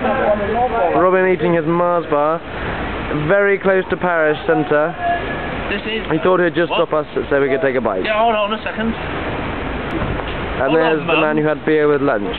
Robin eating his Mars bar, very close to Paris centre. This is. He thought he'd just What? stop us so we could take a bite. Yeah, hold on a second. And Hold on, there's the man who had beer with lunch.